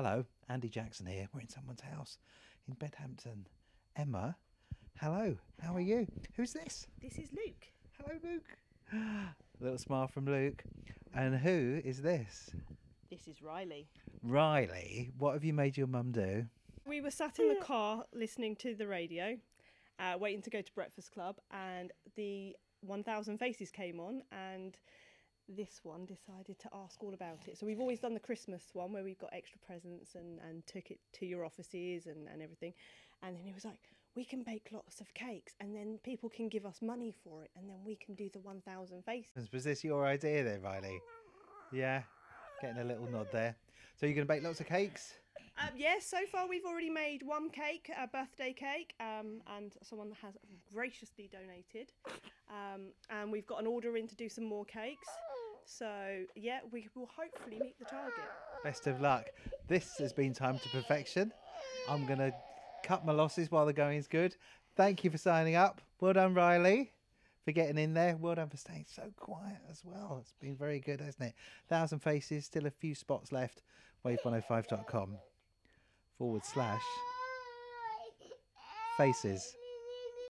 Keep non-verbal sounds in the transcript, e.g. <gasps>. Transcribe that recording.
Hello, Andy Jackson here. We're in someone's house in Bedhampton. Emma, hello. How are you? Who's this? This is Luke. Hello, Luke. <gasps> Little smile from Luke. And who is this? This is Riley. Riley. What have you made your mum do? We were sat in the car listening to the radio, uh, waiting to go to Breakfast Club, and the 1000 Faces came on, and this one decided to ask all about it. So we've always done the Christmas one where we've got extra presents and, and took it to your offices and, and everything. And then he was like, we can bake lots of cakes and then people can give us money for it and then we can do the 1000 faces. Was this your idea then, Riley? Yeah, getting a little nod there. So you're going to bake lots of cakes? Um, yes, so far we've already made one cake, a birthday cake, um, and someone has graciously donated. Um, and we've got an order in to do some more cakes. So, yeah, we will hopefully meet the target. Best of luck. This has been Time to Perfection. I'm going to cut my losses while the going's good. Thank you for signing up. Well done, Riley, for getting in there. Well done for staying so quiet as well. It's been very good, hasn't it? Thousand faces, still a few spots left. Wave105.com forward slash faces.